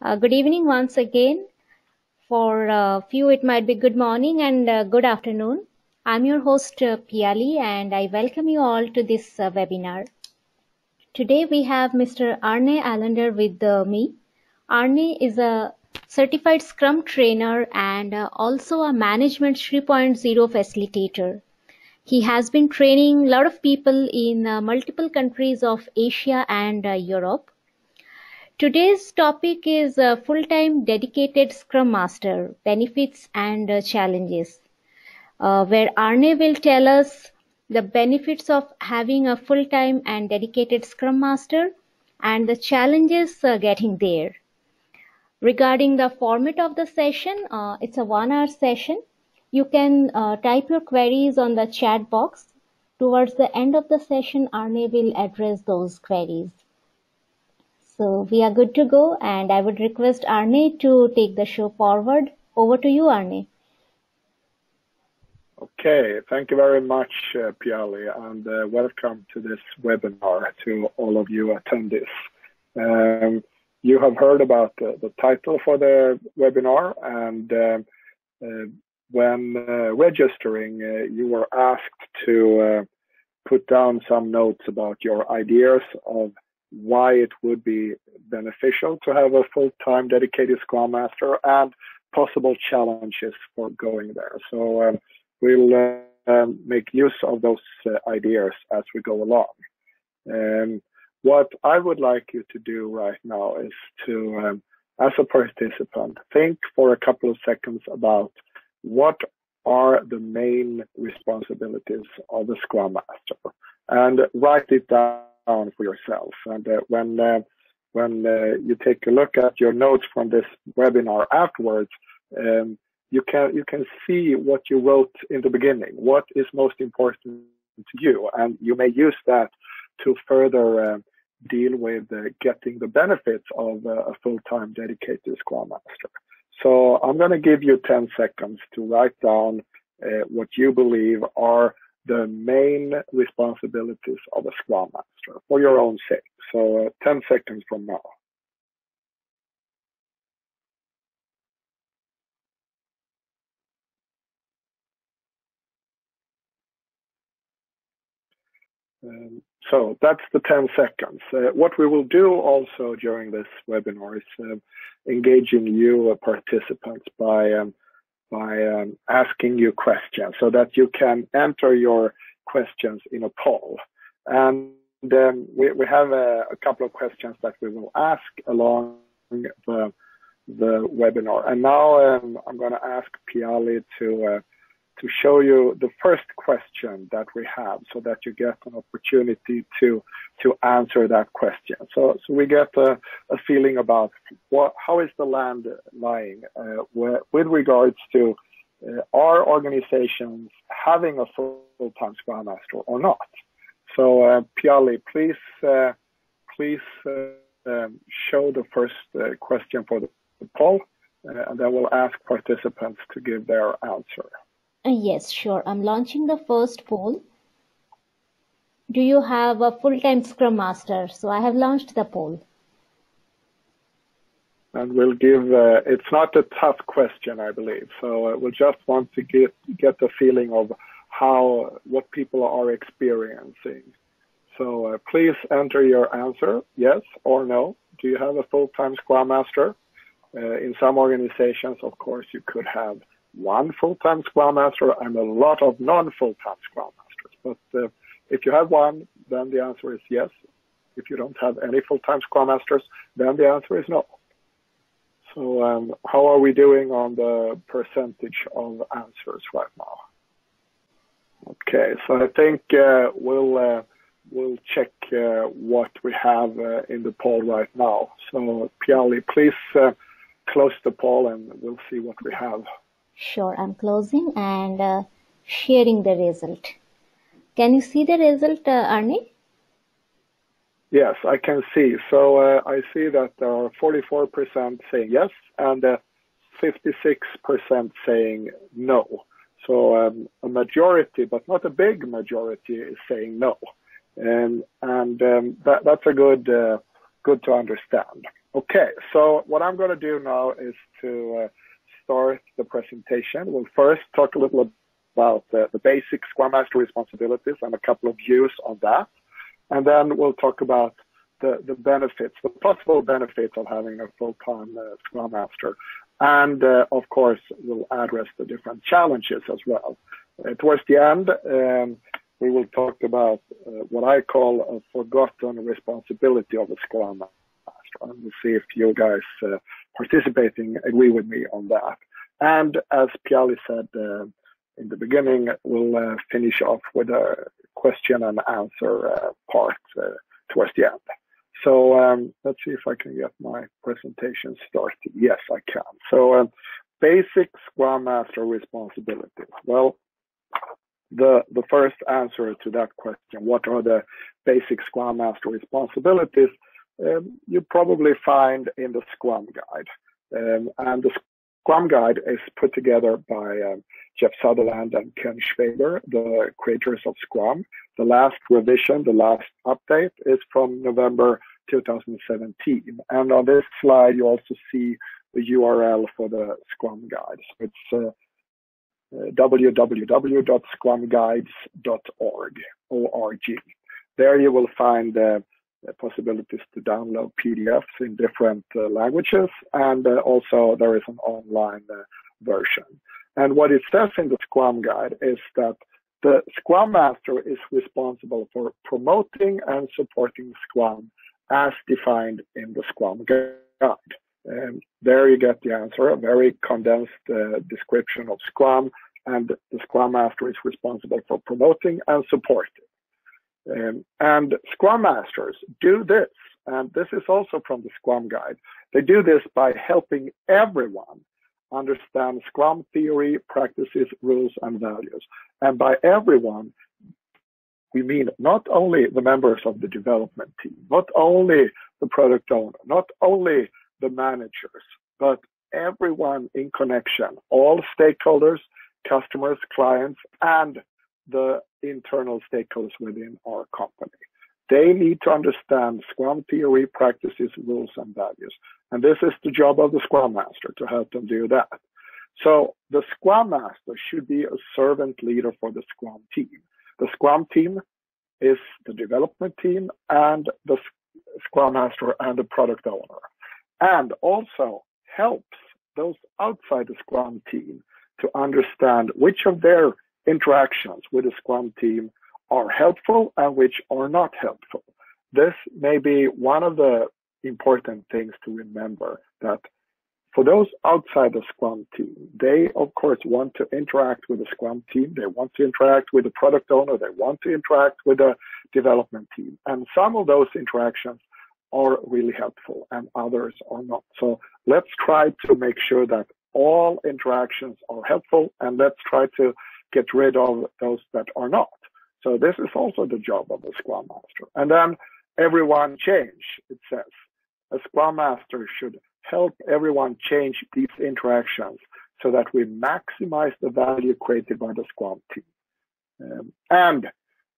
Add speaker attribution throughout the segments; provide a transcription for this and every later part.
Speaker 1: Uh, good evening once again. For a few, it might be good morning and uh, good afternoon. I'm your host, uh, Piali, and I welcome you all to this uh, webinar. Today we have Mr. Arne Åhlander with uh, me. Arne is a certified Scrum trainer and uh, also a Management 3.0 facilitator. He has been training a lot of people in uh, multiple countries of Asia and uh, Europe. Today's topic is a full-time dedicated Scrum Master, benefits and uh, challenges, uh, where Arne will tell us the benefits of having a full-time and dedicated Scrum Master and the challenges uh, getting there. Regarding the format of the session, uh, it's a one-hour session. You can type your queries on the chat box. Towards the end of the session, Arne will address those queries. So we are good to go, and I would request Arne to take the show forward. Over to you, Arne.
Speaker 2: Okay, thank you very much, uh, Piali, and uh, welcome to this webinar to all of you attendees. Um, you have heard about the, the, title for the webinar, and um, uh, when uh, registering, uh, you were asked to uh, put down some notes about your ideas of why it would be beneficial to have a full-time dedicated Scrum Master and possible challenges for going there. So um, we'll um, make use of those uh, ideas as we go along. Um, what I would like you to do right now is to, um, as a participant, think for a couple of seconds about what are the main responsibilities of a Scrum Master and write it down for yourself. And uh, when uh, when uh, you take a look at your notes from this webinar afterwards, um, you can you can see what you wrote in the beginning. What is most important to you, and you may use that to further uh, deal with uh, getting the benefits of uh, a full-time dedicated Scrum Master. So I'm going to give you 10 seconds to write down what you believe are the main responsibilities of a Scrum Master for your own sake. So uh, 10 seconds from now. Um, so that's the 10 seconds. Uh, what we will do also during this webinar is uh, engaging you uh, participants by um, by um, asking you questions so that you can enter your questions in a poll. And um, we, we have a, a, couple of questions that we will ask along the, the webinar. And now um, I'm going to ask Piali to uh, to show you the first question that we have so that you get an opportunity to to answer that question. So, so we get a, a feeling about what, how is the land lying uh, with regards to uh, are organizations having a full-time Scrum Master or not? So, uh, Piali, please uh, please uh, um, show the first uh, question for the, the poll, and then we'll ask participants to give their answer.
Speaker 1: Uh, yes, sure. I'm launching the first poll. Do you have a full-time Scrum Master? So I have launched the poll.
Speaker 2: And we'll give, uh, it's not a tough question, I believe. So uh, we'll just want to get, get the feeling of how, what people are experiencing. So uh, please enter your answer, yes or no. Do you have a full-time Scrum Master? Uh, in some organizations, of course, you could have one full-time Scrum Master and a lot of non-full-time Scrum Masters. But uh, if you have one, then the answer is yes. If you don't have any full-time Scrum Masters, then the answer is no. So um, how are we doing on the percentage of answers right now? Okay, so I think uh, we'll uh, we'll check uh, what we have uh, in the poll right now. So Piali, please uh, close the poll and we'll see what we have.
Speaker 1: Sure, I'm closing and uh, sharing the result. Can you see the result, uh?
Speaker 2: Yes, I can see. So uh, I see that there are 44% saying yes and uh, 56% saying no. So um, a majority, but not a big majority, is saying no, and and um, that that's a good uh, good to understand. Okay, so what I'm going to do now is to uh, start the presentation. We'll first talk a little about the, the basic Scrum Master responsibilities and a couple of views on that. And then we'll talk about the, the benefits, the possible benefits of having a full-time uh, Scrum Master. And uh, of course, we'll address the different challenges as well. Uh, towards the end, um, we will talk about uh, what I call a forgotten responsibility of a Scrum Master. And we'll see if you guys uh, participating agree with me on that. And as Piali said uh, in the beginning, we'll finish off with a question and answer part towards the end. So um, let's see if I can get my presentation started. Yes, I can. So uh, basic Scrum Master responsibilities. Well, the the first answer to that question, what are the basic Scrum Master responsibilities? Um, you probably find in the Scrum Guide. Um, and the Scrum Guide is put together by um, Jeff Sutherland and Ken Schwaber, the creators of Scrum. The last revision, the last update is from November 2017. And on this slide, you also see the URL for the Scrum Guide. So it's uh, www.scrumguides.org, O-R-G. There you will find uh, possibilities to download PDFs in different uh, languages, and uh, also there is an online uh, version. And what it says in the Scrum Guide is that the Scrum Master is responsible for promoting and supporting Scrum as defined in the Scrum Guide. And there you get the answer, a very condensed uh, description of Scrum, and the Scrum Master is responsible for promoting and supporting. Um, and Scrum Masters do this, and this is also from the Scrum Guide. They do this by helping everyone understand Scrum theory, practices, rules, and values. And by everyone, we mean not only the members of the development team, not only the product owner, not only the managers, but everyone in connection, all stakeholders, customers, clients, and the internal stakeholders within our company. They need to understand Scrum theory, practices, rules, and values. And this is the job of the Scrum Master to help them do that. So the Scrum Master should be a servant leader for the Scrum team. The Scrum team is the development team and the Scrum Master and the product owner. And also helps those outside the Scrum team to understand which of their interactions with the Scrum team are helpful and which are not helpful. This may be one of the important things to remember that for those outside the Scrum team, they of course want to interact with the Scrum team. They want to interact with the product owner. They want to interact with the development team. And some of those interactions are really helpful and others are not. So let's try to make sure that all interactions are helpful and let's try to get rid of those that are not. So this is also the job of a Scrum Master. And then everyone change, it says. A Scrum Master should help everyone change these interactions so that we maximize the value created by the Scrum team. Um, and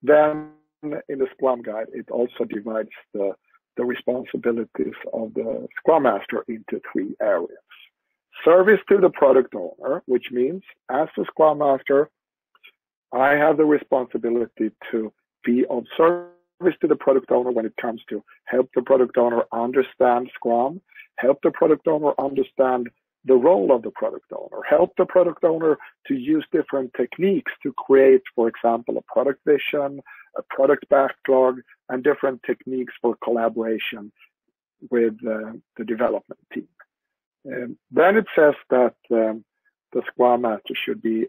Speaker 2: then in the Scrum Guide, it also divides the, the responsibilities of the Scrum Master into three areas. Service to the product owner, which means as the Scrum Master, I have the responsibility to be of service to the product owner when it comes to help the product owner understand Scrum, help the product owner understand the role of the product owner, help the product owner to use different techniques to create, for example, a product vision, a product backlog, and different techniques for collaboration with uh, the development team. And then it says that um, the Scrum Master should be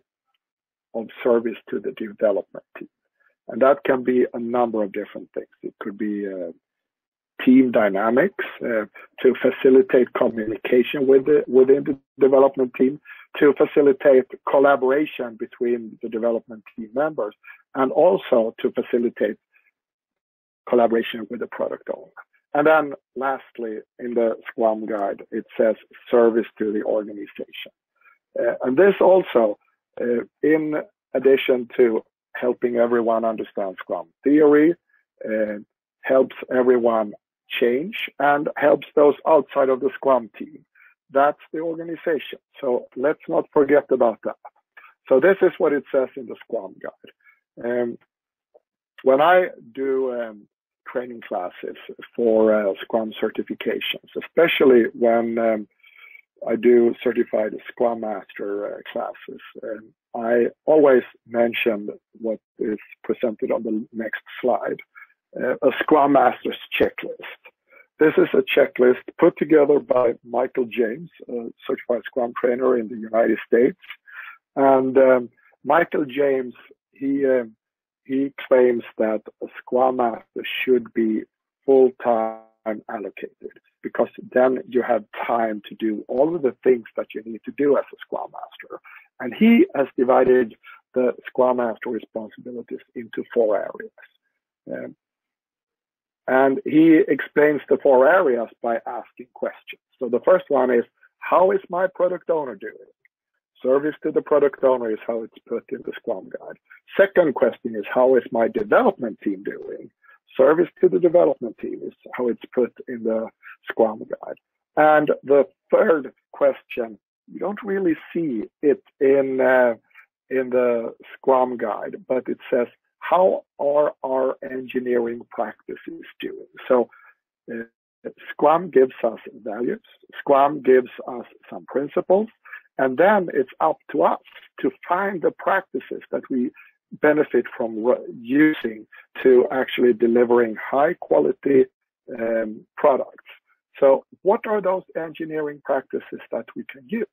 Speaker 2: of service to the development team. And that can be a number of different things. It could be uh, team dynamics uh, to facilitate communication with the, within the development team, to facilitate collaboration between the development team members, and also to facilitate collaboration with the product owner. And then lastly, in the Scrum guide, it says service to the organization. Uh, and this also in addition to helping everyone understand Scrum theory, uh, helps everyone change and helps those outside of the Scrum team. That's the organization. So let's not forget about that. So this is what it says in the Scrum Guide. Um, when I do um, training classes for uh, Scrum certifications, especially when um, I do certified Scrum Master uh, classes, um, I always mention what is presented on the next slide, uh, a Scrum Master's checklist. This is a checklist put together by Michael James, a certified Scrum trainer in the United States. And um, Michael James, he um, he claims that a Scrum Master should be full time allocated because then you have time to do all of the things that you need to do as a Scrum Master. And he has divided the Scrum Master responsibilities into four areas. Um, and he explains the four areas by asking questions. So the first one is, how is my product owner doing? Service to the product owner is how it's put in the Scrum Guide. Second question is, how is my development team doing? Service to the development team is how it's put in the Scrum Guide. And the third question, you don't really see it in uh, in the Scrum Guide, but it says, how are our engineering practices doing? So uh, Scrum gives us values. Scrum gives us some principles. And then it's up to us to find the practices that we benefit from using to actually delivering high quality um, products. So what are those engineering practices that we can use?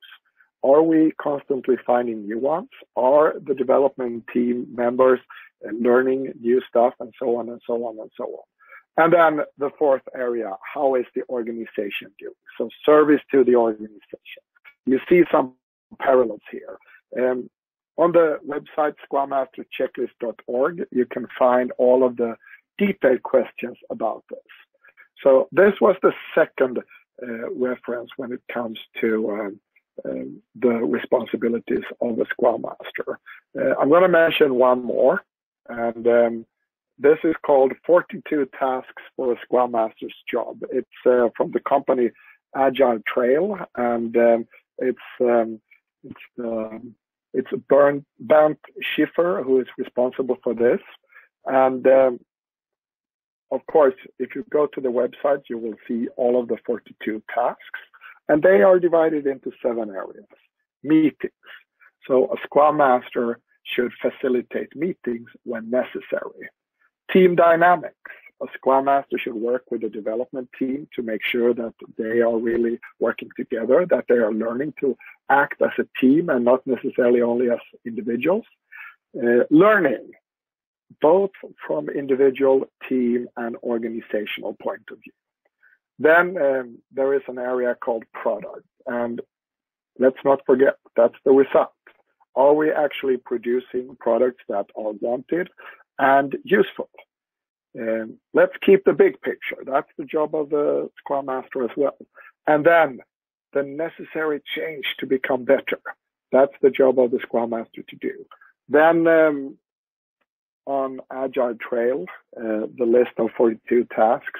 Speaker 2: Are we constantly finding new ones? Are the development team members learning new stuff and so on and so on and so on? And then the fourth area, how is the organization doing? So service to the organization. You see some parallels here. Um, on the website scrummasterchecklist.org, you can find all of the detailed questions about this. So this was the second uh, reference when it comes to um, um, the responsibilities of a Scrum Master. Uh, I'm going to mention one more, and um, this is called 42 Tasks for a Scrum Master's Job. It's uh, from the company Agile Trail, and um, it's um, it's it's Bernd, Bernd Schiffer who is responsible for this. And um, of course, if you go to the website, you will see all of the 42 tasks, and they are divided into seven areas. Meetings. So a Scrum Master should facilitate meetings when necessary. Team dynamics a Scrum Master should work with the development team to make sure that they are really working together, that they are learning to act as a team and not necessarily only as individuals. Uh, learning, both from individual, team, and organizational point of view. Then um, there is an area called product, and let's not forget that's the result. Are we actually producing products that are wanted and useful? Um, let's keep the big picture. That's the job of the Scrum Master as well. And then the necessary change to become better. That's the job of the Scrum Master to do. Then um, on Agile Trail, uh, the list of 42 tasks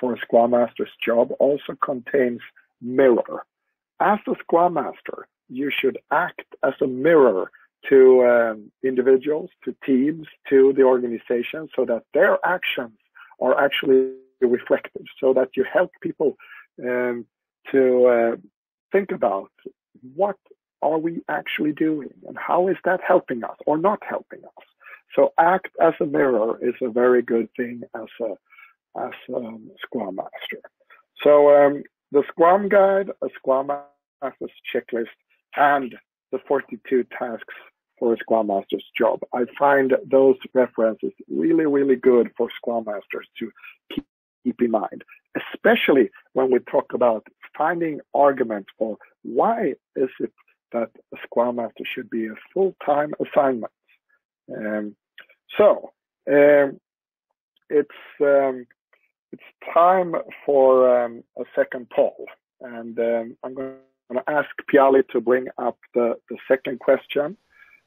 Speaker 2: for a Scrum Master's job also contains mirror. As a Scrum Master, you should act as a mirror to um, individuals, to teams, to the organization, so that their actions are actually reflected, so that you help people um, to uh, think about what are we actually doing and how is that helping us or not helping us. So act as a mirror is a very good thing as a as a um, Scrum Master. So um, the Scrum Guide, a Scrum Master's checklist, and the 42 tasks for a Scrum Master's job. I find those references really, really good for Scrum Masters to keep, keep in mind, especially when we talk about finding arguments for why is it that a Scrum Master should be a full-time assignment. Um, so um, it's um, it's time for um, a second poll, and um, I'm going to ask Piali to bring up the, the second question.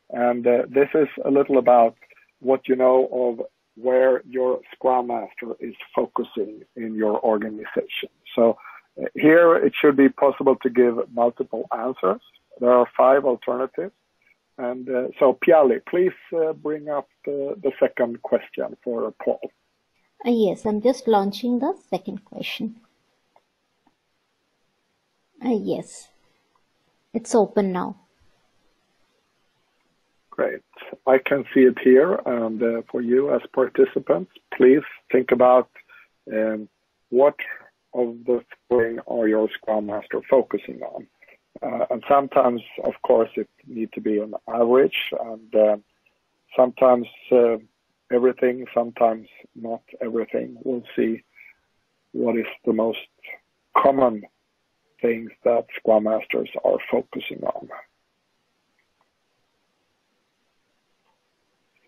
Speaker 2: And uh, this is a little about what you know of where your Scrum Master is focusing in your organization. So uh, here it should be possible to give multiple answers. There are five alternatives. And uh, so, Piali, please uh, bring up the, the second question for poll.
Speaker 1: Uh, yes, I'm just launching the second question. Uh, yes, it's open now.
Speaker 2: Great. I can see it here. And uh, for you as participants, please think about um, what of the following are your Scrum Master focusing on. Uh, and sometimes, of course, it need to be an average, and uh, sometimes everything, sometimes not everything. We'll see what is the most common things that Scrum Masters are focusing on.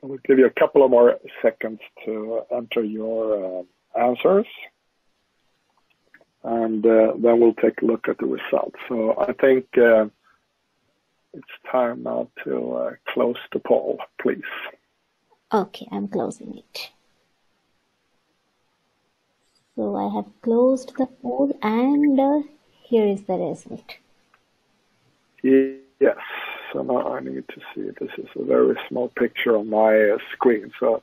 Speaker 2: We'll give you a couple of more seconds to enter your uh, answers. And uh, then we'll take a look at the results. So I think uh, it's time now to uh, close the poll, please.
Speaker 1: Okay, I'm closing it. So I have closed the poll and uh, here is the result.
Speaker 2: Yes. So now I need to see. This is a very small picture on my uh, screen. So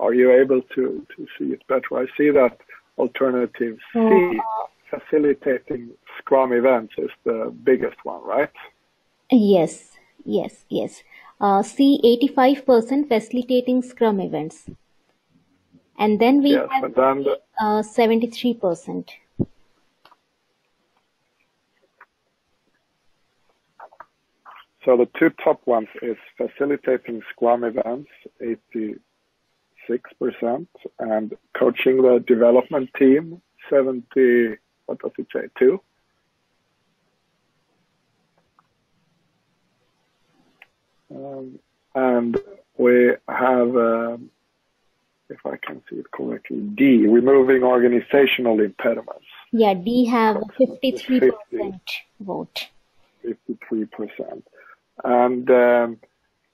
Speaker 2: are you able to, to see it better? I see that alternative C, facilitating Scrum events, is the biggest one, right?
Speaker 1: Yes, yes, yes. Uh, C, 85% facilitating Scrum events. And then we
Speaker 2: yes,
Speaker 1: have
Speaker 2: then the,
Speaker 1: uh, 73%.
Speaker 2: So the two top ones is facilitating Scrum events, 86%, and coaching the development team, 70, what does it say, two? Um, and we have, um, if I can see it correctly, D, removing organizational impediments.
Speaker 1: Yeah, D have 53% vote.
Speaker 2: 53%. And um,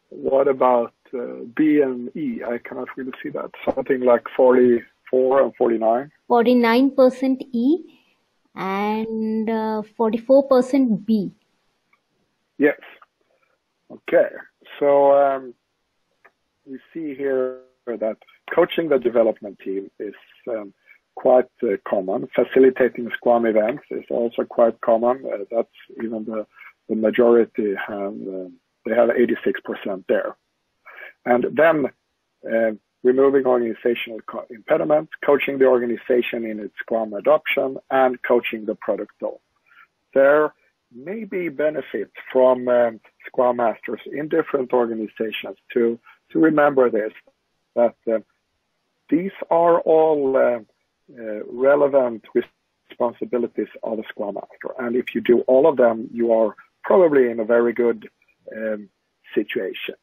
Speaker 2: what about uh, B and E? I cannot really see that. Something like 44 and 49.
Speaker 1: 49% E and uh, 44% B.
Speaker 2: Yes. Okay. So um, we see here that coaching the development team is um, quite uh, common. Facilitating Scrum events is also quite common. Uh, that's even the the majority have uh, they have 86% there. And then uh, removing organizational impediments, coaching the organization in its Scrum adoption, and coaching the product goal. There may be benefits from um, Scrum Masters in different organizations to, to remember this, that uh, these are all uh, uh, relevant responsibilities of a Scrum Master. And if you do all of them, you are probably in a very good um, situation.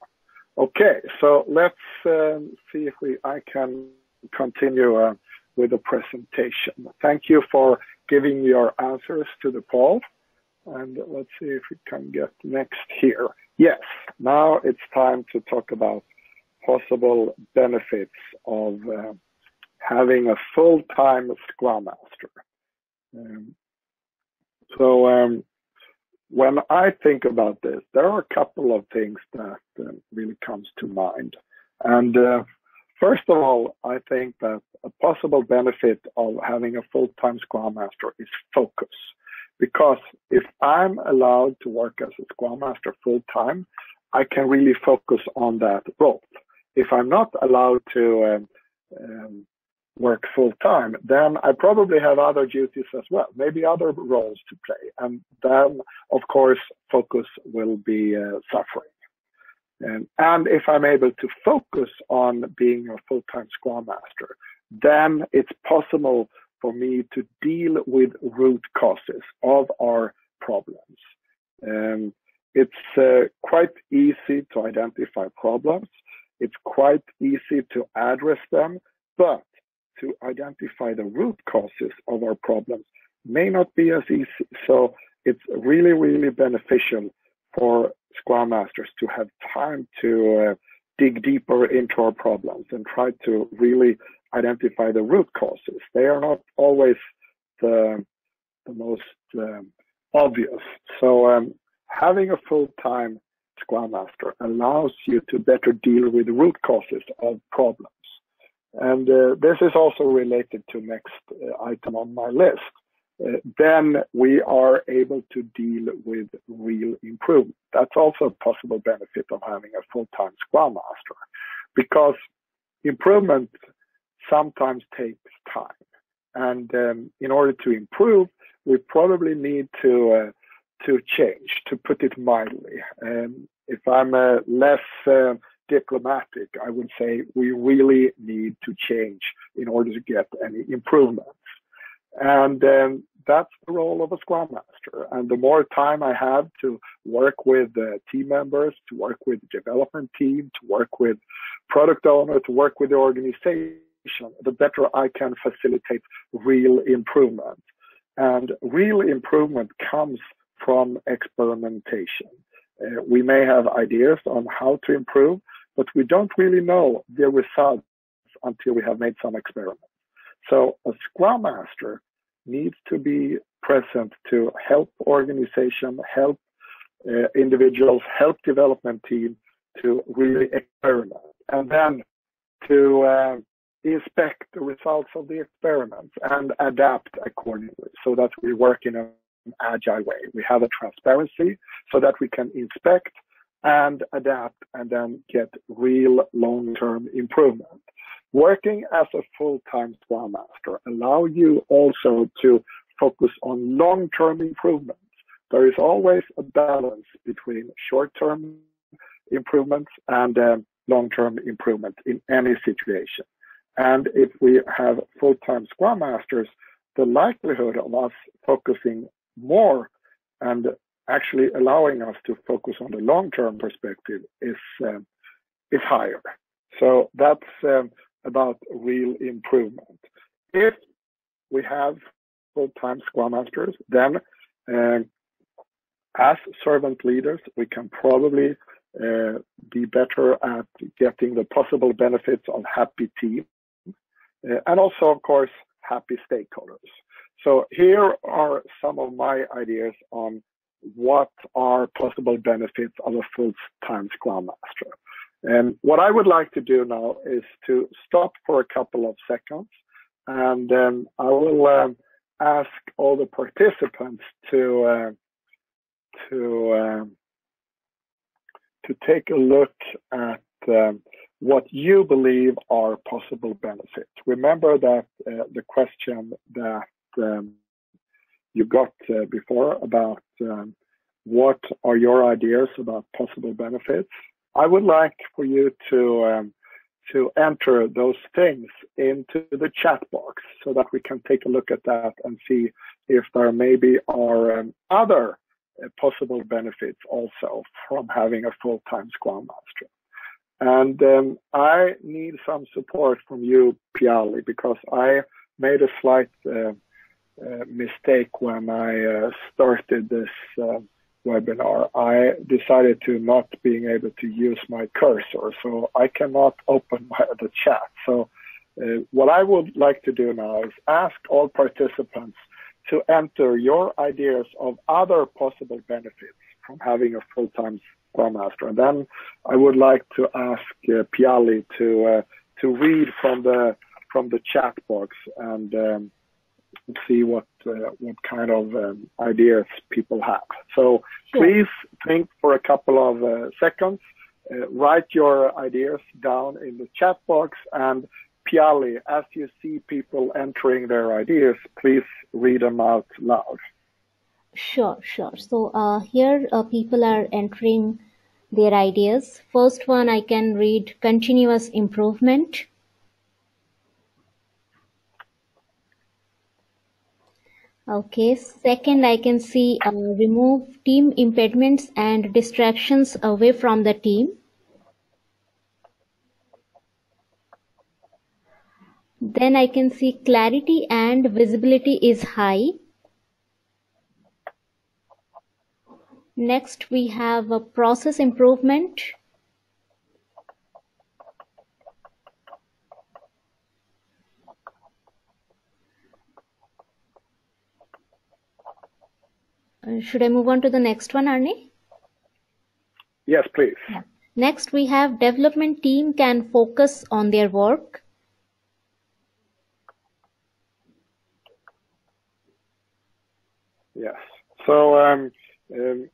Speaker 2: Okay, so let's um, see if we I can continue uh, with the presentation. Thank you for giving your answers to the poll. And let's see if we can get next here. Yes, now it's time to talk about possible benefits of uh, having a full-time Scrum Master. Um, so um, when I think about this, there are a couple of things that uh, really comes to mind. And uh, first of all, I think that a possible benefit of having a full-time Scrum Master is focus. Because if I'm allowed to work as a Scrum Master full-time, I can really focus on that role. If I'm not allowed to um, um, work full time, then I probably have other duties as well, maybe other roles to play. And then, of course, focus will be uh, suffering. And, if I'm able to focus on being a full time Scrum Master, then it's possible for me to deal with root causes of our problems. Um, it's uh, quite easy to identify problems. It's quite easy to address them, but to identify the root causes of our problems may not be as easy. So it's really, really beneficial for Scrum Masters to have time to uh, dig deeper into our problems and try to really identify the root causes. They are not always the, the most um, obvious. So um, having a full-time Scrum Master allows you to better deal with the root causes of problems. And uh, this is also related to next uh, item on my list. Uh, then we are able to deal with real improvement. That's also a possible benefit of having a full-time Scrum Master because improvement sometimes takes time. And um, in order to improve, we probably need to uh, to change, to put it mildly. Um, if I'm uh, less uh, diplomatic, I would say we really need to change in order to get any improvements. And um, that's the role of a Scrum Master. And the more time I have to work with uh, team members, to work with the development team, to work with product owner, to work with the organization, the better I can facilitate real improvement. And real improvement comes from experimentation. Uh, we may have ideas on how to improve, but we don't really know the results until we have made some experiments. So a Scrum Master needs to be present to help organization, help uh, individuals, help development team to really experiment, and then to uh, inspect the results of the experiments and adapt accordingly so that we work in an agile way. We have a transparency so that we can inspect and adapt and then get real long-term improvement. Working as a full-time Scrum Master allow you also to focus on long-term improvements. There is always a balance between short-term improvements and um, long-term improvement in any situation. And if we have full-time Scrum Masters, the likelihood of us focusing more and actually allowing us to focus on the long-term perspective is um, is higher. So that's um, about real improvement. If we have full-time Scrum Masters, then uh, as servant leaders, we can probably uh, be better at getting the possible benefits of happy teams uh, and also, of course, happy stakeholders. So here are some of my ideas on what are possible benefits of a full-time Scrum Master. And what I would like to do now is to stop for a couple of seconds, and um, I will um, ask all the participants to uh, to um, to take a look at um, what you believe are possible benefits. Remember that uh, the question that um, you got uh, before about um, what are your ideas about possible benefits. I would like for you to um, to enter those things into the chat box so that we can take a look at that and see if there maybe are um, other uh, possible benefits also from having a full-time Scrum Master. And um, I need some support from you, Piali, because I made a slight uh, mistake when I uh, started this uh, webinar. I decided to not being able to use my cursor, so I cannot open my, the chat. So uh, what I would like to do now is ask all participants to enter your ideas of other possible benefits from having a full-time Scrum. And then I would like to ask uh, Piali to uh, to read from the from the chat box and um, see what uh, what kind of um, ideas people have. So sure. please think for a couple of uh, seconds, uh, write your ideas down in the chat box, and Piali, as you see people entering their ideas, please read them out loud.
Speaker 1: Sure, sure. So uh, here uh, people are entering their ideas. First one I can read continuous improvement. Okay, second I can see uh, remove team impediments and distractions away from the team. Then I can see clarity and visibility is high. Next we have a process improvement. Should I move on to the next one, Arne?
Speaker 2: Yes, please.
Speaker 1: Yeah. Next, we have development team can focus on their work.
Speaker 2: Yes. So um, um,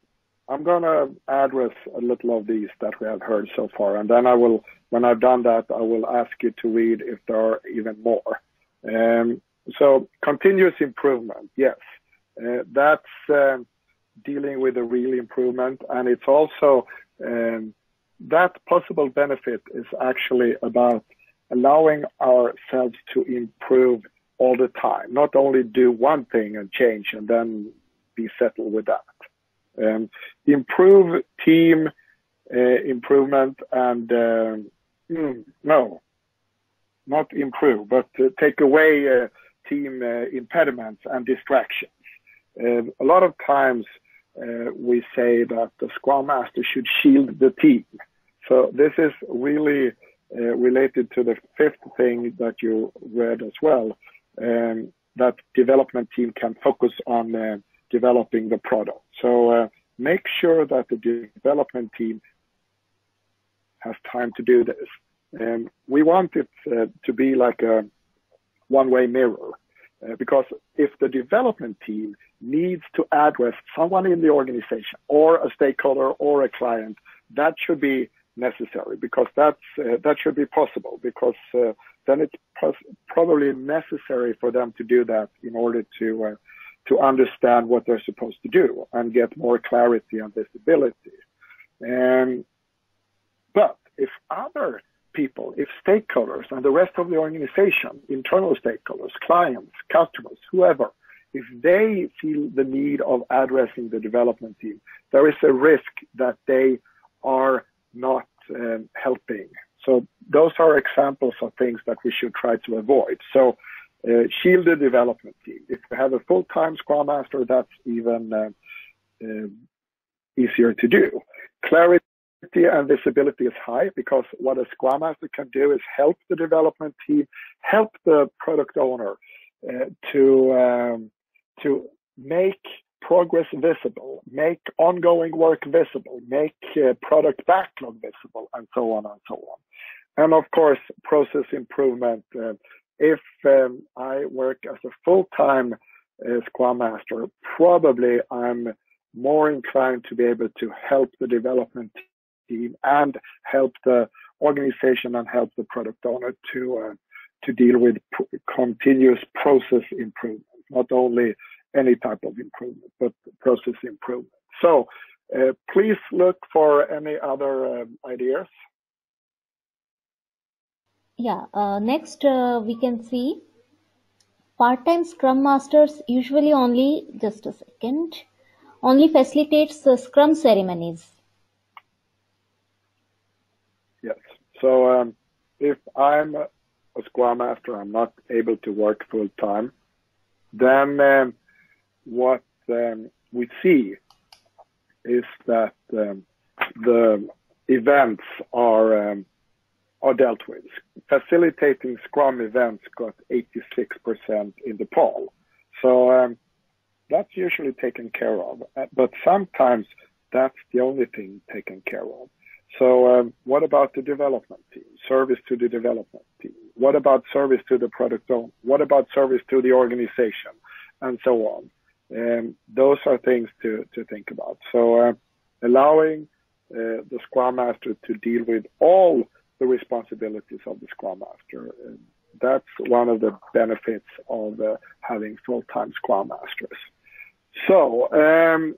Speaker 2: I'm going to address a little of these that we have heard so far, and then I will, when I've done that, I will ask you to read if there are even more. Um, so continuous improvement, yes, uh, that's um, dealing with a real improvement, and it's also um, that possible benefit is actually about allowing ourselves to improve all the time, not only do one thing and change and then be settled with that. Um, improve team uh, improvement and uh, no, not improve, but uh, take away uh, team uh, impediments and distractions. Uh, a lot of times we say that the Scrum Master should shield the team. So this is really related to the fifth thing that you read as well, um, that development team can focus on uh, developing the product. So uh, make sure that the development team has time to do this. And we want it uh, to be like a one-way mirror. Uh, because if the development team needs to address someone in the organization or a stakeholder or a client, that should be necessary because that's uh, that should be possible because uh, then it's probably necessary for them to do that in order to uh, to understand what they're supposed to do and get more clarity and visibility. And but if other people, if stakeholders and the rest of the organization, internal stakeholders, clients, customers, whoever, if they feel the need of addressing the development team, there is a risk that they are not um, helping. So those are examples of things that we should try to avoid. So uh, shield the development team. If you have a full-time Scrum Master, that's even uh, uh, easier to do. Clarity and visibility is high because what a Scrum Master can do is help the development team, help the product owner uh, to um, to make progress visible, make ongoing work visible, make uh, product backlog visible, and so on and so on. And of course, process improvement. Uh, if um, I work as a full-time uh, Scrum Master, probably I'm more inclined to be able to help the development team and help the organization and help the product owner to uh, to deal with continuous process improvement, not only any type of improvement, but process improvement. So uh, please look for any other um, ideas.
Speaker 1: Yeah, uh, next uh, we can see part-time scrum masters usually only, just a second, only facilitates the scrum ceremonies.
Speaker 2: Yes, so um, if I'm a scrum master, I'm not able to work full time, then um, what um, we see is that um, the events are um, are dealt with. Facilitating Scrum events got 86% in the poll, so um, that's usually taken care of. Uh, but sometimes that's the only thing taken care of. So um, what about the development team? Service to the development team. What about service to the product owner? What about service to the organization? And so on. Um, those are things to, to think about. So uh, allowing uh, the Scrum Master to deal with all the responsibilities of the Scrum Master. Uh, that's one of the benefits of uh, having full-time Scrum Masters. So um,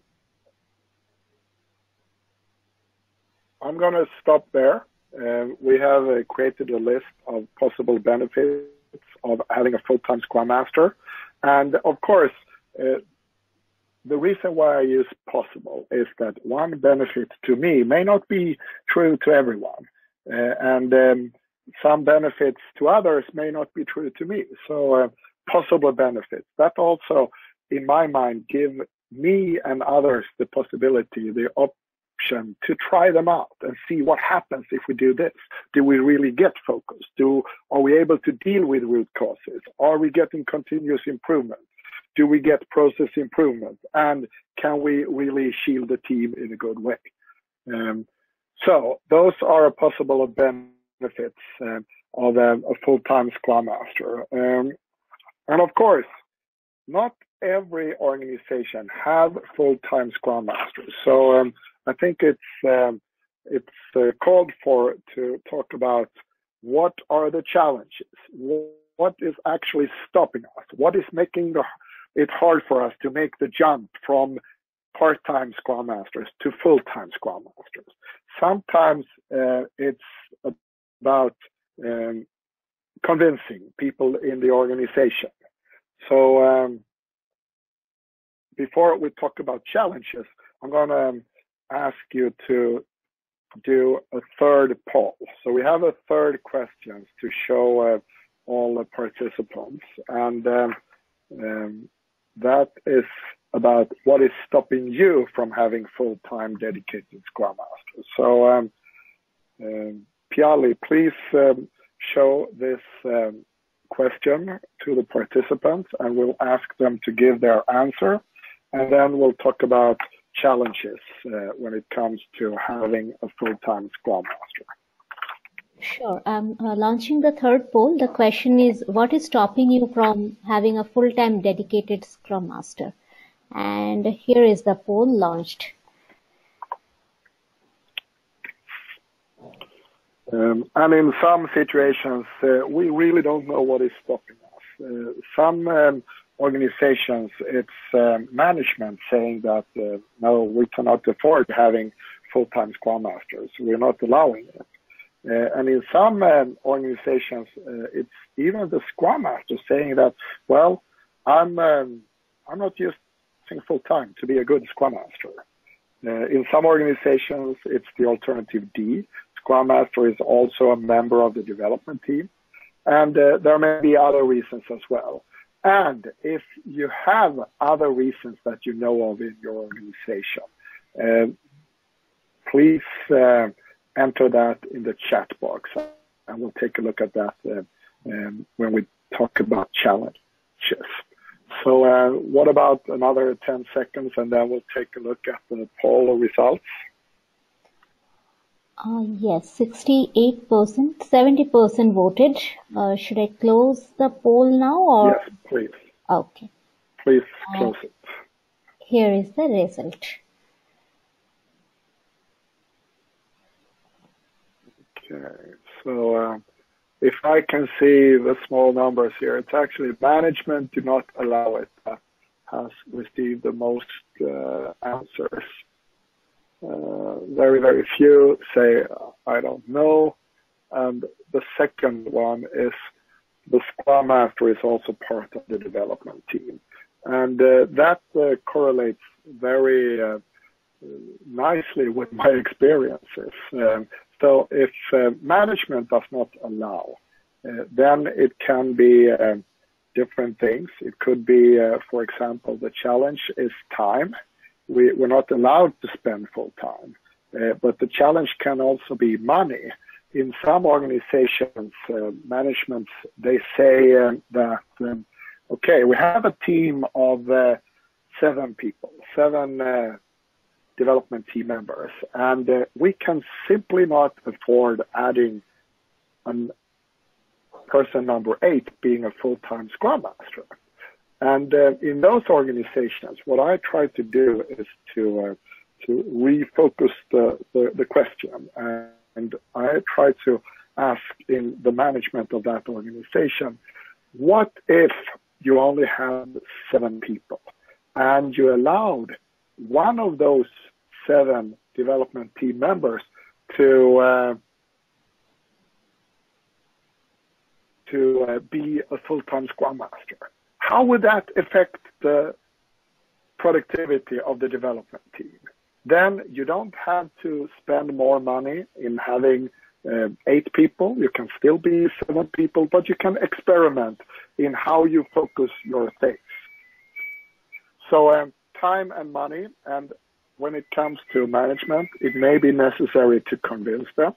Speaker 2: I'm going to stop there. Uh, we have uh, created a list of possible benefits of having a full-time Scrum Master. And of course, uh, the reason why I use possible is that one benefit to me may not be true to everyone. Uh, and um, some benefits to others may not be true to me. So uh, possible benefits that also, in my mind, give me and others the possibility, the option to try them out and see what happens if we do this. Do we really get focused? Do are we able to deal with root causes? Are we getting continuous improvement? do we get process improvement? And can we really shield the team in a good way? Um, so those are possible benefits um, of a, a full-time Scrum Master. Um, and of course, not every organization have full-time Scrum Masters. So um, I think it's um, it's uh, called for to talk about what are the challenges, what is actually stopping us, what is making the, it hard for us to make the jump from part-time Scrum Masters to full-time Scrum Masters. Sometimes uh, it's about um, convincing people in the organization. So um, before we talk about challenges, I'm going to um, ask you to do a third poll. So we have a third question to show uh, all the participants, and um, um, that is about what is stopping you from having full-time dedicated Scrum Masters. So, um, um, Piali, please um, show this um, question to the participants, and we'll ask them to give their answer, and then we'll talk about challenges uh, when it comes to having a full-time Scrum Master.
Speaker 1: Sure. I'm uh, launching the third poll. The question is, what is stopping you from having a full-time dedicated Scrum Master? And here is the poll launched.
Speaker 2: Um, and in some situations, uh, we really don't know what is stopping us. Uh, some um, organizations, it's um, management saying that uh, no, we cannot afford having full-time Scrum Masters. We're not allowing it. Uh, and in some um, organizations, uh, it's even the Scrum Master saying that, well, I'm um, I'm not using full time to be a good Scrum Master. Uh, in some organizations, it's the alternative D. Scrum Master is also a member of the development team, and uh, there may be other reasons as well. And if you have other reasons that you know of in your organization, uh, please uh, enter that in the chat box. And we'll take a look at that uh, um, when we talk about challenges. So uh, what about another 10 seconds and then we'll take a look at the poll results.
Speaker 1: Uh, yes, 68%, 70% voted. Uh, should I close the poll now or?
Speaker 2: Yes, please.
Speaker 1: Okay.
Speaker 2: Please close it.
Speaker 1: Here is the result.
Speaker 2: Okay, so uh, if I can see the small numbers here, it's actually management do not allow it has received the most uh, answers. Uh, very, very few say, I don't know. And the second one is the Scrum Master is also part of the development team. And uh, that uh, correlates very uh, nicely with my experiences. Um, so if uh, management does not allow, uh, then it can be uh, different things. It could be, uh, for example, the challenge is time. We, we're not allowed to spend full time, uh, but the challenge can also be money. In some organizations, uh, managements, they say that, um, okay, we have a team of seven people, seven development team members. And uh, we can simply not afford adding a person number eight being a full-time Scrum Master. And uh, in those organizations, what I try to do is to uh, to refocus the, the, the question. And I try to ask in the management of that organization, what if you only have seven people and you allowed one of those seven development team members to uh, to uh, be a full-time Scrum Master. How would that affect the productivity of the development team? Then you don't have to spend more money in having uh, eight people. You can still be seven people, but you can experiment in how you focus your things. So um, time and money, and when it comes to management, it may be necessary to convince them.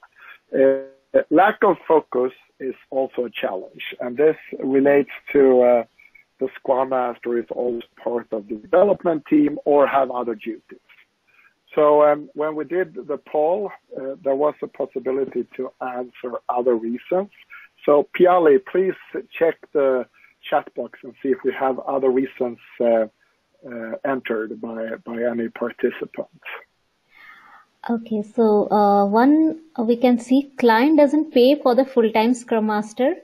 Speaker 2: Uh, lack of focus is also a challenge, and this relates to uh, the Scrum Master is also part of the development team or have other duties. So um, when we did the poll, uh, there was a possibility to answer other reasons. So Piali, please check the chat box and see if we have other reasons uh, uh, entered by, by any participants.
Speaker 1: Okay, so uh, one we can see client doesn't pay for the full-time Scrum Master.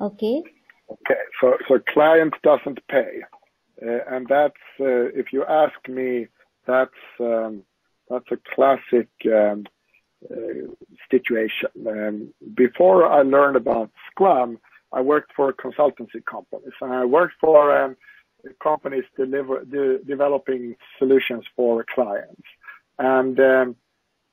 Speaker 1: Okay.
Speaker 2: Okay, so so client doesn't pay, uh, and that's uh, if you ask me, that's um, that's a classic um, uh, situation. Um, before I learned about Scrum, I worked for consultancy companies, and I worked for um, companies deliver, de developing solutions for clients. And um,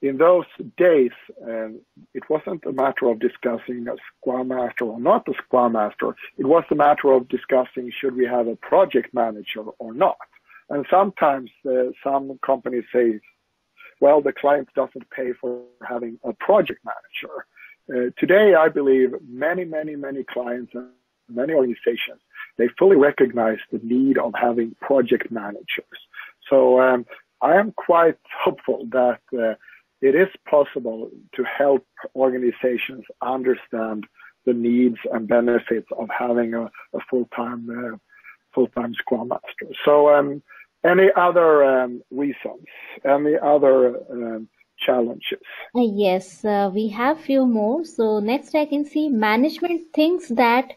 Speaker 2: in those days, um, it wasn't a matter of discussing a Scrum Master or not a Scrum Master. It was a matter of discussing should we have a project manager or not. And sometimes uh, some companies say, well, the client doesn't pay for having a project manager. Uh, today, I believe many, many, many clients and many organizations, they fully recognize the need of having project managers. So um, I am quite hopeful that uh, it is possible to help organizations understand the needs and benefits of having a, a full-time uh, full-time Scrum Master. So, um, any other um, reasons? Any other um, challenges?
Speaker 1: Uh, yes, uh, we have few more. So next, I can see management thinks that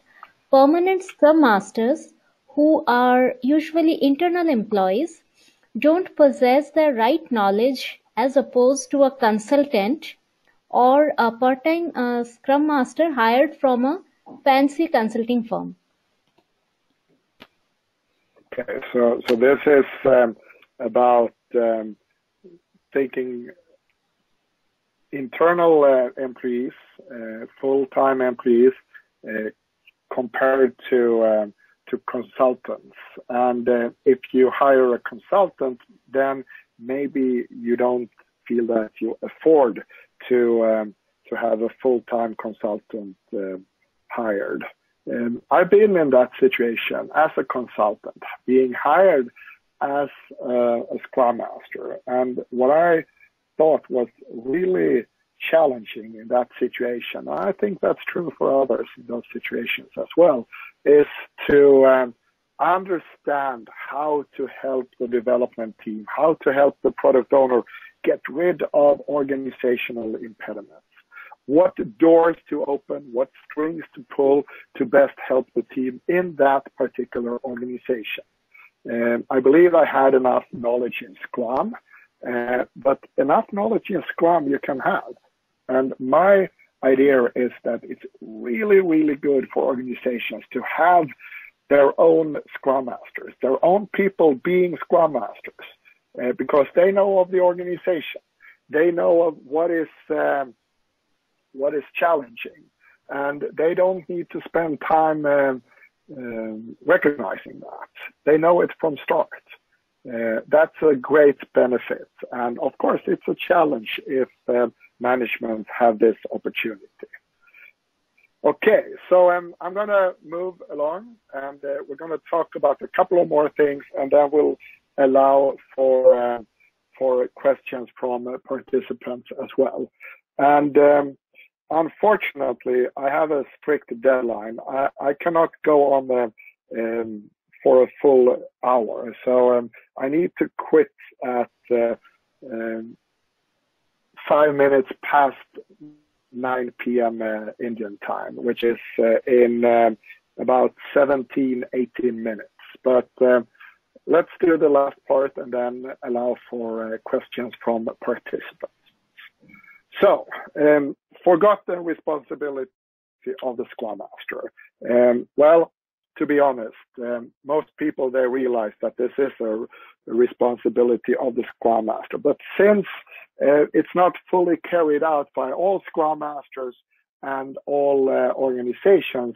Speaker 1: permanent Scrum Masters, who are usually internal employees, don't possess the right knowledge as opposed to a consultant or a part-time uh, scrum master hired from a fancy consulting firm.
Speaker 2: Okay, so so this is um, about um, taking internal uh, employees, uh, full-time employees, uh, compared to um, to consultants. And uh, if you hire a consultant, then maybe you don't feel that you afford to um, to have a full-time consultant uh, hired. Um, I've been in that situation as a consultant, being hired as a Scrum Master, and what I thought was really challenging in that situation. I think that's true for others in those situations as well, is to um, understand how to help the development team, how to help the product owner get rid of organizational impediments, what doors to open, what strings to pull to best help the team in that particular organization. Um, I believe I had enough knowledge in Scrum, uh, but enough knowledge in Scrum you can have. And my idea is that it's really, really good for organizations to have their own Scrum Masters, their own people being Scrum Masters, uh, because they know of the organization. They know of what is, um, what is challenging. And they don't need to spend time um, um, recognizing that. They know it from start. Uh, that's a great benefit. And of course, it's a challenge if uh, management have this opportunity. Okay, so um, I'm going to move along and uh, we're going to talk about a couple of more things and then we'll allow for uh, for questions from uh, participants as well. And um, unfortunately, I have a strict deadline. I, I cannot go on the, um, for a full hour, so um, I need to quit at uh, um, five minutes past 9 p.m. Uh, Indian time, which is uh, in um, about 17, 18 minutes. But um, let's do the last part and then allow for uh, questions from participants. So, um, forgotten responsibility of the Scrum Master. Well, to be honest, most people they realize that this is a, responsibility of the Scrum Master. But since uh, it's not fully carried out by all Scrum Masters and all uh, organizations,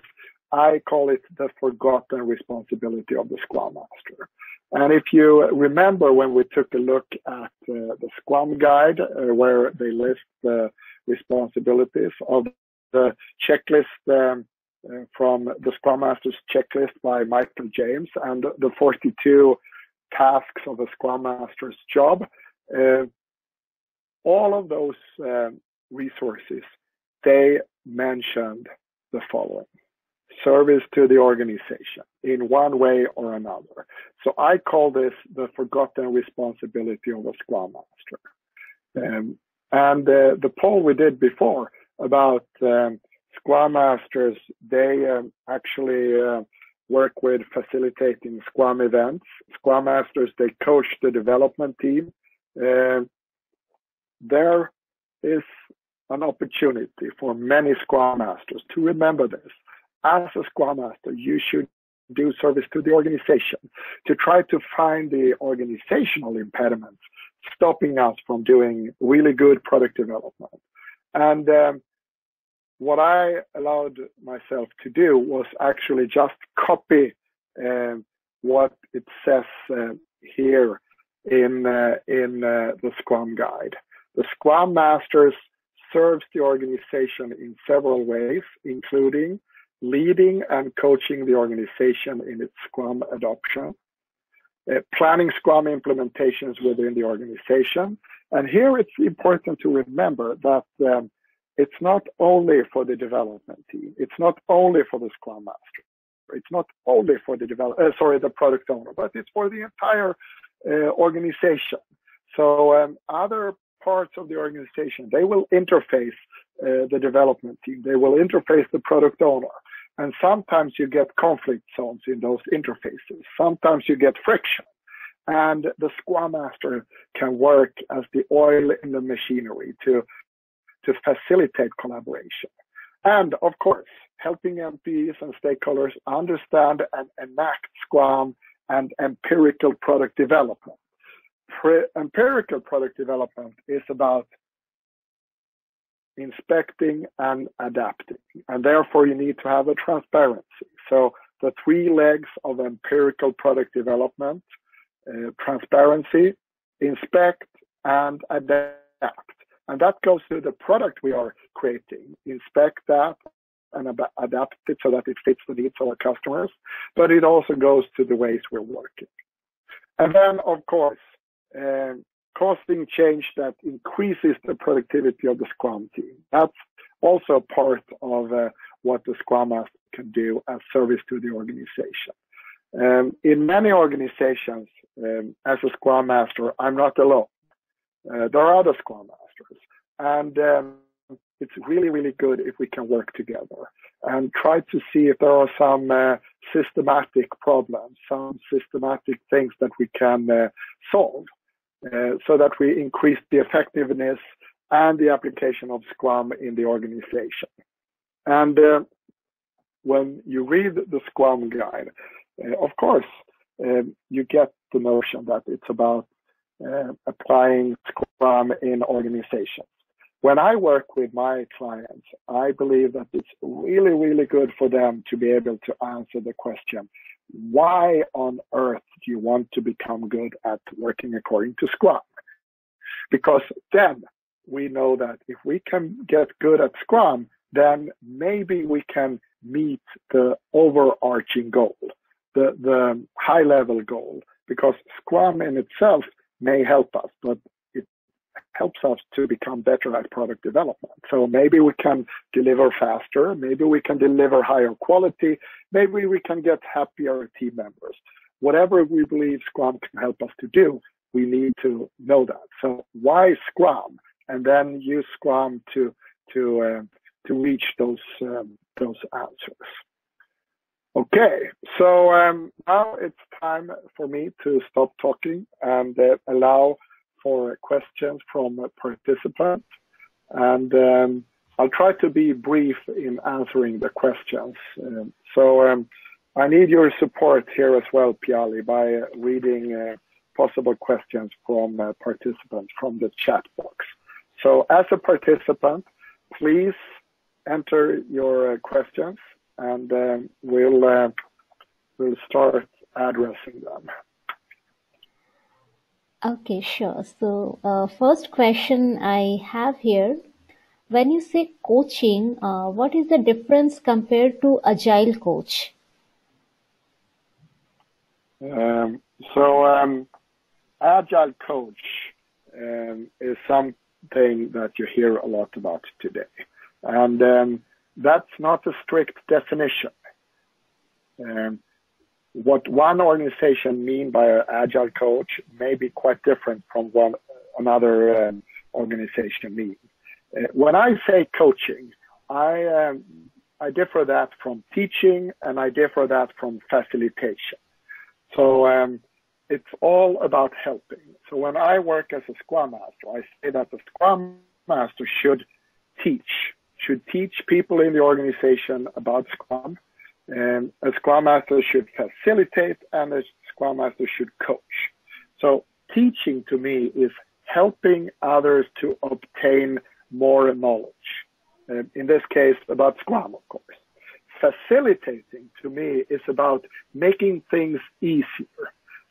Speaker 2: I call it the forgotten responsibility of the Scrum Master. And if you remember when we took a look at uh, the Scrum Guide, uh, where they list the responsibilities of the checklist um, uh, from the Scrum Master's checklist by Michael James and the 42 tasks of a Scrum Master's job. Uh, all of those uh, resources, they mentioned the following service to the organization in one way or another. So I call this the forgotten responsibility of a Scrum Master. Um, and uh, the poll we did before about um, Scrum Masters, they um, actually uh, work with facilitating Scrum events. Scrum Masters, they coach the development team. Uh, there is an opportunity for many Scrum Masters to remember this. As a Scrum Master, you should do service to the organization to try to find the organizational impediments stopping us from doing really good product development. And um, what I allowed myself to do was actually just copy um, what it says uh, here in uh, in uh, the Scrum Guide. The Scrum Masters serves the organization in several ways, including leading and coaching the organization in its Scrum adoption, uh, planning Scrum implementations within the organization. And here it's important to remember that um, it's not only for the development team. It's not only for the Scrum Master. It's not only for the develop, uh, sorry, the product owner, but it's for the entire uh, organization. So um, other parts of the organization, they will interface uh, the development team. They will interface the product owner. And sometimes you get conflict zones in those interfaces. Sometimes you get friction. And the Scrum Master can work as the oil in the machinery to to facilitate collaboration. And of course, helping MPs and stakeholders understand and enact Scrum and empirical product development. Pre- empirical product development is about inspecting and adapting, and therefore you need to have a transparency. So the three legs of empirical product development, uh, transparency, inspect, and adapt. And that goes to the product we are creating. Inspect that and ab- adapt it so that it fits the needs of our customers. But it also goes to the ways we're working. And then, of course, uh, costing change that increases the productivity of the Scrum team. That's also part of uh, what the Scrum Master can do as service to the organization. Um, in many organizations, um, as a Scrum Master, I'm not alone. Uh, there are other Scrum Masters. And um, it's really, really good if we can work together and try to see if there are some uh, systematic problems, some systematic things that we can uh, solve uh, so that we increase the effectiveness and the application of Scrum in the organization. And uh, when you read the Scrum guide, uh, of course, um, you get the notion that it's about uh, applying Scrum in organizations. When I work with my clients, I believe that it's really, really good for them to be able to answer the question, why on earth do you want to become good at working according to Scrum? Because then we know that if we can get good at Scrum, then maybe we can meet the overarching goal, the, the high level goal, because Scrum in itself may help us, but helps us to become better at product development. So maybe we can deliver faster, maybe we can deliver higher quality, maybe we can get happier team members. Whatever we believe Scrum can help us to do, we need to know that. So why Scrum? And then use Scrum to to uh, to reach those um, those answers. Okay, so um, now it's time for me to stop talking and uh, allow for questions from participants. And um, I'll try to be brief in answering the questions. Um, so um, I need your support here as well, Piali, by uh, reading uh, possible questions from uh, participants from the chat box. So as a participant, please enter your uh, questions and um, we'll uh, we'll start addressing them.
Speaker 1: Okay, sure. So, uh, first question I have here when you say coaching, uh, what is the difference compared to agile coach?
Speaker 2: Um, so, um, agile coach um, is something that you hear a lot about today, and um, that's not a strict definition. What one organization mean by an agile coach may be quite different from what another um, organization mean. Uh, when I say coaching, I um, I differ that from teaching and I differ that from facilitation. So um, it's all about helping. So when I work as a Scrum Master, I say that the Scrum Master should teach, should teach people in the organization about Scrum. And a Scrum Master should facilitate and a Scrum Master should coach. So teaching to me is helping others to obtain more knowledge. Uh, in this case, about Scrum, of course. Facilitating to me is about making things easier.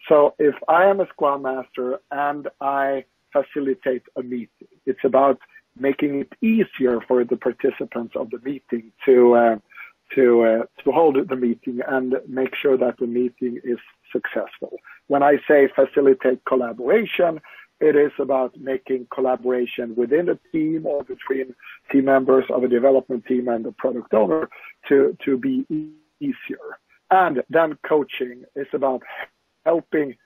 Speaker 2: So if I am a Scrum Master and I facilitate a meeting, it's about making it easier for the participants of the meeting to uh, to uh, to hold the meeting and make sure that the meeting is successful. When I say facilitate collaboration, it is about making collaboration within a team or between team members of a development team and the product owner to, to be easier. And then coaching is about helping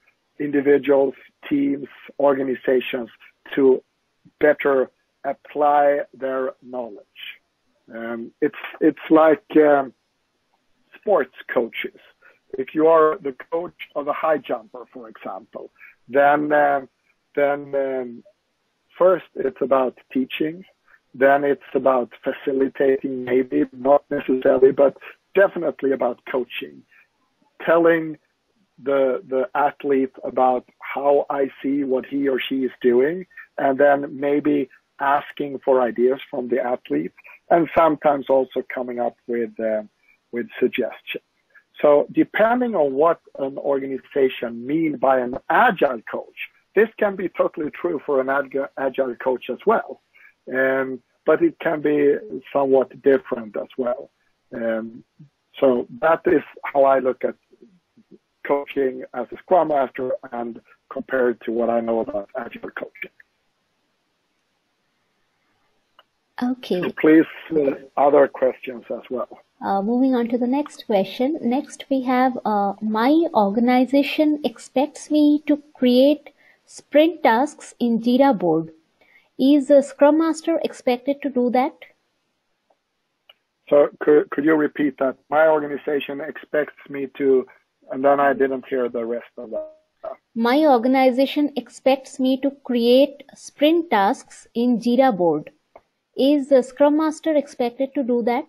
Speaker 2: individuals, teams, organizations to better apply their knowledge. Um, it's it's like um, sports coaches. If you are the coach of a high jumper, for example, then uh, then um, first it's about teaching, then it's about facilitating, maybe not necessarily, but definitely about coaching, telling the the athlete about how I see what he or she is doing, and then maybe asking for ideas from the athlete, and sometimes also coming up with uh, with suggestions. So depending on what an organization mean by an agile coach, this can be totally true for an agile coach as well, um, but it can be somewhat different as well. Um, so that is how I look at coaching as a Scrum Master and compared to what I know about agile coaching.
Speaker 1: Okay.
Speaker 2: So please, uh, other questions as well.
Speaker 1: Uh, moving on to the next question. Next, we have uh, my organization expects me to create sprint tasks in Jira board. Is a Scrum Master expected to do that?
Speaker 2: So could, could you repeat that? My organization expects me to, and then I didn't hear the rest of that.
Speaker 1: My organization expects me to create sprint tasks in Jira board. Is the Scrum Master expected to do that?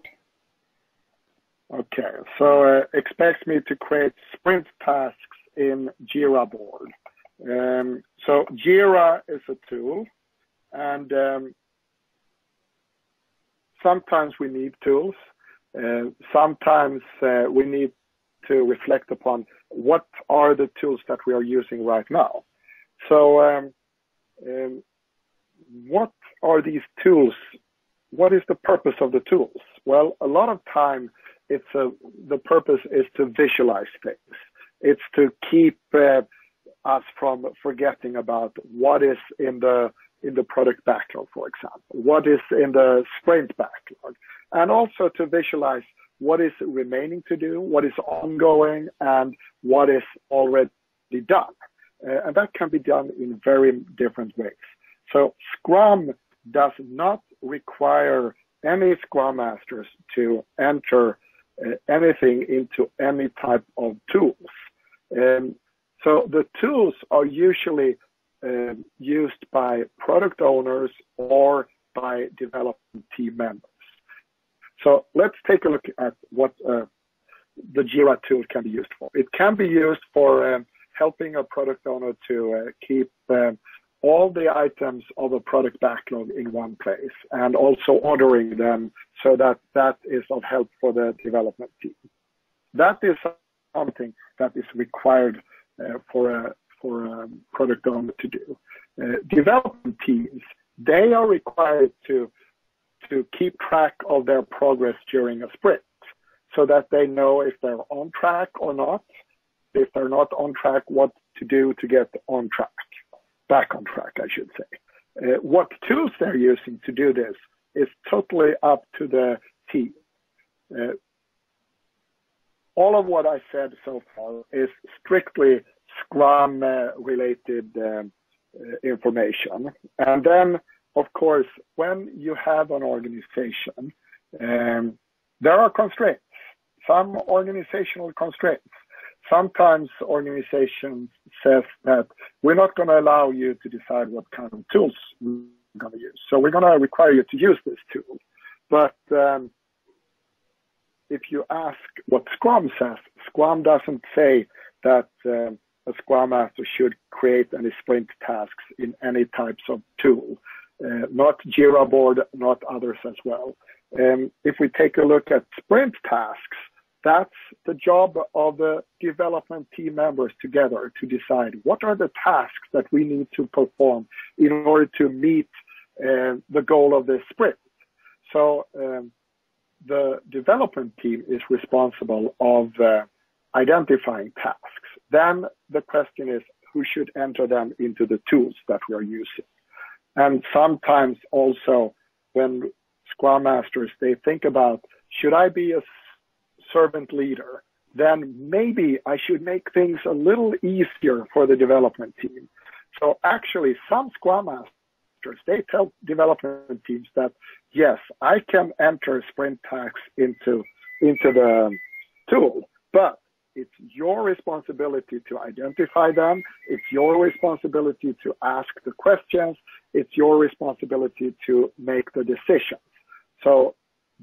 Speaker 2: Okay, so uh, expects me to create sprint tasks in Jira board. Um, so Jira is a tool, and um, sometimes we need tools. Uh, sometimes uh, we need to reflect upon what are the tools that we are using right now. So, um, um, what are these tools? What is the purpose of the tools? Well, a lot of time, it's a, the purpose is to visualize things. It's to keep uh, us from forgetting about what is in the in the product backlog, for example, what is in the sprint backlog, and also to visualize what is remaining to do, what is ongoing, and what is already done. Uh, and that can be done in very different ways. So Scrum does not require any Scrum Masters to enter uh, anything into any type of tools. Um, so the tools are usually uh, used by product owners or by development team members. So let's take a look at what uh, the Jira tool can be used for. It can be used for um, helping a product owner to uh, keep um, all the items of a product backlog in one place and also ordering them so that that is of help for the development team. That is something that is required uh, for a for a product owner to do. Uh, development teams they are required to to keep track of their progress during a sprint so that they know if they're on track or not. If they're not on track, what to do to get on track, back on track, I should say. Uh, what tools they're using to do this is totally up to the team. Uh, all of what I said so far is strictly Scrum uh, related um, uh, information. And then, of course, when you have an organization, um, there are constraints, some organizational constraints. Sometimes organizations says that we're not going to allow you to decide what kind of tools we're going to use. So we're going to require you to use this tool. But um, if you ask what Scrum says, Scrum doesn't say that uh, a Scrum Master should create any sprint tasks in any types of tool, uh, not Jira board, not others as well. Um, if we take a look at sprint tasks, that's the job of the development team members together to decide what are the tasks that we need to perform in order to meet uh, the goal of the sprint. So um, the development team is responsible of uh, identifying tasks. Then the question is who should enter them into the tools that we are using. And sometimes also when Scrum Masters, they think about, should I be a servant leader? Then maybe I should make things a little easier for the development team. So actually some Scrum Masters they tell development teams that yes, I can enter sprint tasks into into the tool, but it's your responsibility to identify them. It's your responsibility to ask the questions. It's your responsibility to make the decisions. So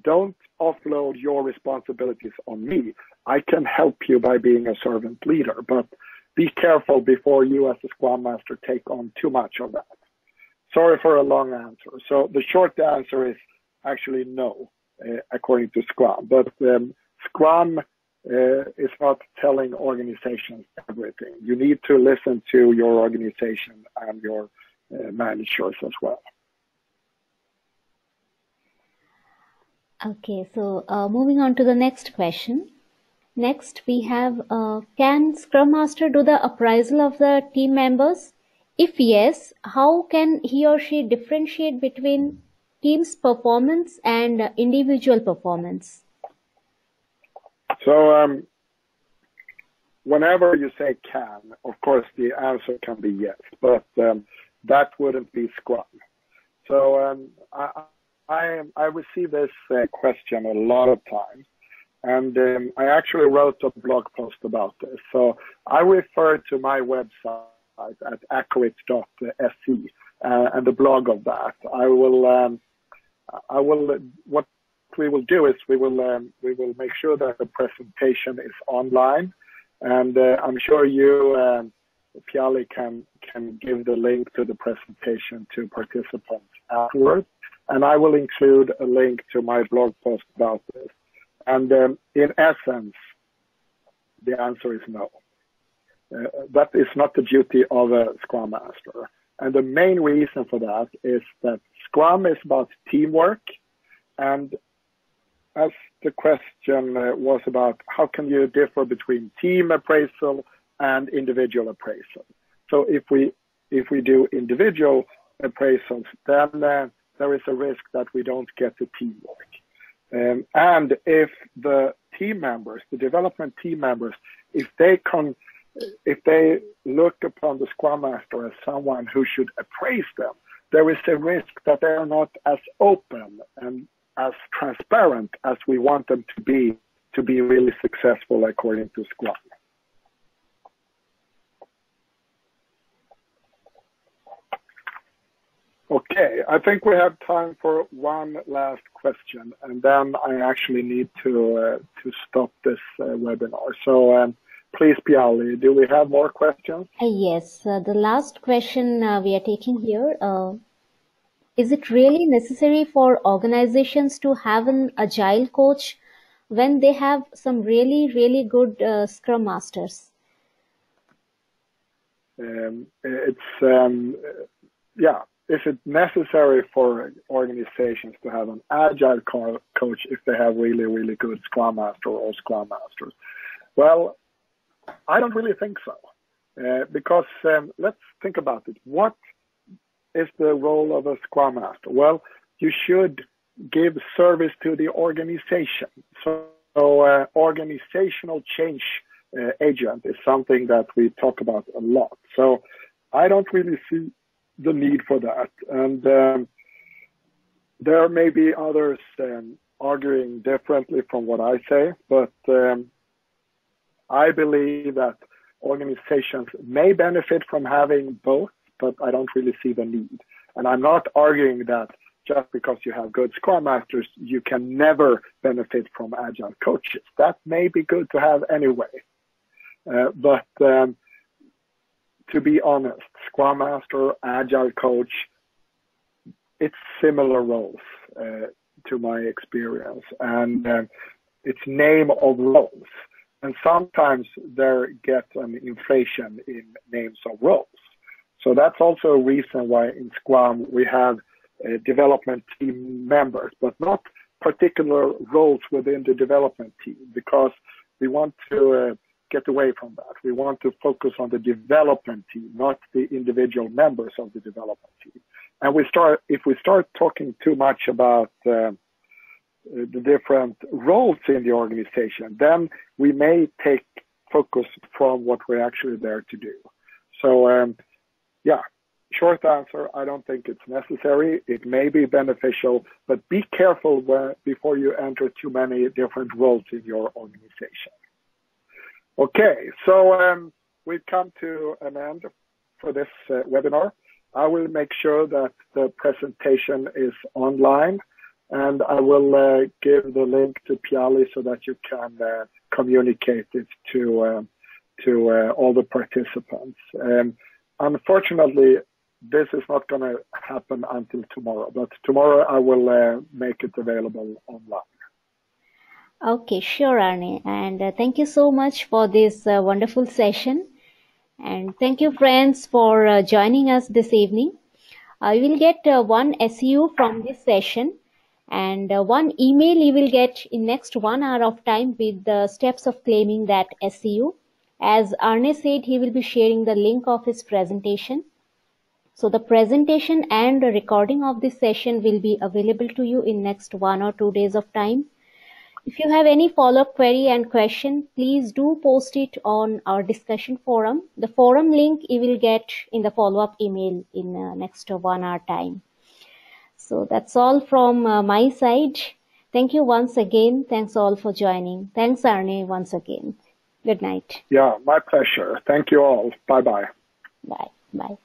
Speaker 2: don't offload your responsibilities on me. I can help you by being a servant leader, but be careful before you as a Scrum Master take on too much of that. Sorry for a long answer. So the short answer is actually no, uh, according to Scrum. But um, Scrum uh, is not telling organizations everything. You need to listen to your organization and your uh, managers as well.
Speaker 1: Okay, so uh, moving on to the next question. Next, we have uh, Can Scrum Master do the appraisal of the team members? If yes, how can he or she differentiate between team's performance and individual performance?
Speaker 2: So, um, whenever you say can, of course, the answer can be yes, but um, that wouldn't be Scrum. So, um, I, I, I receive this uh, question a lot of times, and um, I actually wrote a blog post about this. So, I refer to my website at accurate.se uh, and the blog of that. I will, um, I will, what we will do is we will, um, we will make sure that the presentation is online. And uh, I'm sure you, um, Piali, can, can give the link to the presentation to participants afterwards. And I will include a link to my blog post about this. And um, in essence, the answer is no. Uh, that is not the duty of a Scrum Master. And the main reason for that is that Scrum is about teamwork. And as the question uh, was about how can you differ between team appraisal and individual appraisal. So if we if we do individual appraisals, then uh, there is a risk that we don't get the teamwork. Um, and if the team members, the development team members, if they if they look upon the Scrum Master as someone who should appraise them, there is a risk that they are not as open and as transparent as we want them to be to be really successful according to Scrum. Okay, I think we have time for one last question, and then I actually need to uh, to stop this uh, webinar. So. Um, Please, Piali, do we have more questions?
Speaker 1: Uh, yes, uh, the last question uh, we are taking here. Uh, is it really necessary for organizations to have an agile coach when they have some really, really good uh, scrum masters?
Speaker 2: Um, it's, um, yeah, is it necessary for organizations to have an agile co- coach if they have really, really good Scrum Master or Scrum Masters? Well, I don't really think so. Uh, because um, let's think about it. What is the role of a Scrum Master? Well, you should give service to the organization. So, uh, organizational change uh, agent is something that we talk about a lot. So I don't really see the need for that. And um, there may be others um, arguing differently from what I say, but um, I believe that organizations may benefit from having both, but I don't really see the need. And I'm not arguing that just because you have good scrum masters, you can never benefit from agile coaches. That may be good to have anyway. Uh, but um, to be honest, scrum master, agile coach, it's similar roles uh, to my experience, and um, it's name of roles. And sometimes there gets an inflation in names of roles. So that's also a reason why in Scrum we have uh, development team members, but not particular roles within the development team because we want to uh, get away from that. We want to focus on the development team, not the individual members of the development team. And we start, if we start talking too much about uh, the different roles in the organization, then we may take focus from what we're actually there to do. So, um, yeah, short answer, I don't think it's necessary. It may be beneficial, but be careful where, before you enter too many different roles in your organization. Okay, so um, we've come to an end for this uh, webinar. I will make sure that the presentation is online and I will uh, give the link to Piali so that you can uh, communicate it to um, to all the participants. Um, unfortunately, this is not going to happen until tomorrow, but tomorrow I will uh, make it available online.
Speaker 1: Okay, sure, Arne. And uh, thank you so much for this uh, wonderful session. And thank you, friends, for uh, joining us this evening. Uh, you will get uh, one SEU from this session and uh, one email you will get in next one hour of time with the steps of claiming that SEU. As Arne said, he will be sharing the link of his presentation. So the presentation and recording of this session will be available to you in next one or two days of time. If you have any follow-up query and question, please do post it on our discussion forum. The forum link you will get in the follow-up email in uh, next one hour time. So that's all from uh, my side. Thank you once again. Thanks all for joining. Thanks, Arne, once again. Good night.
Speaker 2: Yeah, my pleasure. Thank you all. Bye-bye.
Speaker 1: Bye. Bye.